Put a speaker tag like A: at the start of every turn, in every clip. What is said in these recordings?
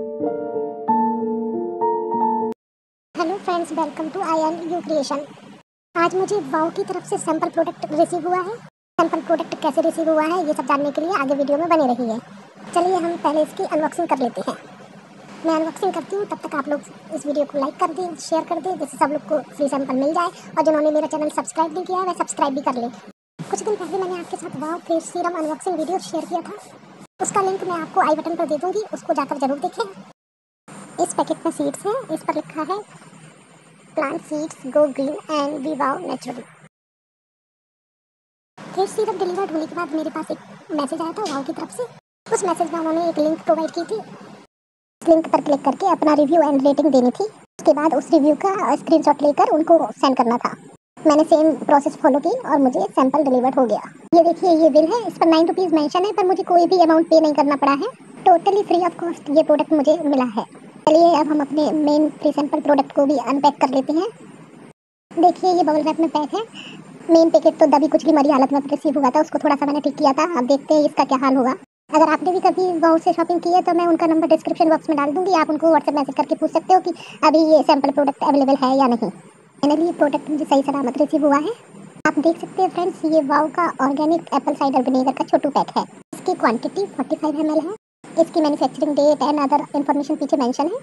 A: Hello friends welcome to I N U creation आज मुझे wow की तरफ़ से सैंपल प्रोडक्ट रिसीव हुआ है। सैंपल प्रोडक्ट कैसे रिसीव हुआ है, ये सब जानने के लिए आगे वीडियो में बने रहिए। चलिए हम पहले इसकी अनबॉक्सिंग कर लेते हैं। मैं अनबॉक्सिंग करती हूँ, तब तक आप लोग इस वीडियो को लाइक कर दें शेयर कर दें, जिससे सब लोग को फ्री सैंपल मिल जाए। और जिन्होंने मेरा चैनल सब्सक्राइब नहीं किया है, वह सब्सक्राइब भी कर ले। कुछ दिन पहले मैंने आपके साथ wow face serum unboxing video share किया था। उसका लिंक मैं आपको आई बटन पर दे दूँगी, उसको जाकर ज़रूर देखें। इस पैकेट में सीड्स हैं, इस पर लिखा है plant seeds go green and we wow naturally face serum delivered होने के बाद मेरे पास एक मैसेज आया था वाओ की तरफ़ से। उस मैसेज में उन्होंने एक लिंक प्रोवाइड की थी। उस लिंक पर क्लिक करके अपना रिव्यू एंड रेटिंग देनी थी। उसके बाद उस रिव्यू का स्क्रीनशॉट लेकर उनको सेंड करना था। मैंने सेम प्रोसेस फॉलो की और मुझे सैंपल डिलीवर हो गया। ये देखिए, ये बिल है, इस पर नाइन रुपीज़ मैंशन है, पर मुझे कोई भी अमाउंट पे नहीं करना पड़ा है। टोटली फ्री ऑफ़ कॉस्ट ये प्रोडक्ट मुझे मिला है। चलिए, अब हम अपने मेन फ्री सैंपल प्रोडक्ट को भी अनपैक कर लेते हैं। देखिए, ये बबल रैप में पैक है। मेन पैकेट तो दबी कुछ भी मरी हालत में रिसीव हुआ था, उसको थोड़ा सा मैंने ठीक किया था। अब देखते हैं इसका क्या हाल होगा। अगर आपने भी कभी बहुत से शॉपिंग की है तो मैं उनका नंबर डिस्क्रिप्शन बॉक्स में डाल दूँगी। आप उनको व्हाट्सएप मैसेज करके पूछ सकते हो कि अभी ये सैंपल प्रोडक्ट अवेलेबल है या नहीं। फाइनली प्रोडक्ट मुझे सही सलामत रिसीव हुआ है। आप देख सकते हैं फ्रेंड्स ये वाव का ऑर्गेनिक एप्पल साइडर विनेगर का छोटू पैक है। इसकी क्वांटिटी 45 फाइव है। इसकी manufacturing date and other information पीछे मेंशन है।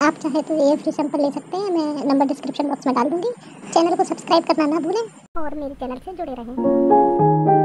A: आप चाहे तो ये फ्री सैंपल ले सकते हैं, मैं नंबर डिस्क्रिप्शन बॉक्स में डाल दूँगी। चैनल को सब्सक्राइब करना ना भूलें और मेरे चैनल से जुड़े रहें।